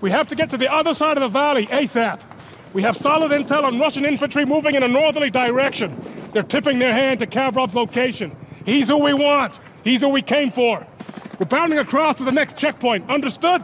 We have to get to the other side of the valley ASAP. We have solid intel on Russian infantry moving in a northerly direction. They're tipping their hand to Kaffarov's location. He's who we want. He's who we came for. We're bounding across to the next checkpoint. Understood?